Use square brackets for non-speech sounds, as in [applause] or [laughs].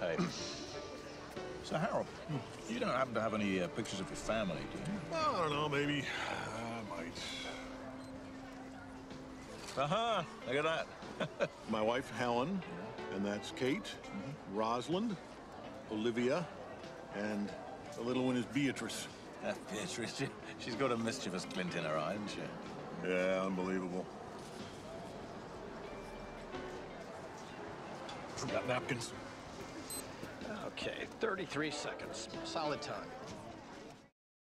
Hey. so, Harold, you don't happen to have any uh, pictures of your family, do you? Well, I don't know, maybe. I might. Uh-huh. Look at that. [laughs] My wife, Helen, and that's Kate, Rosalind, Olivia, and the little one is Beatrice. Uh, Beatrice, she, she's got a mischievous glint in her eye, hasn't she? Yeah, unbelievable. Forgot napkins. Okay, 33 seconds. Solid time.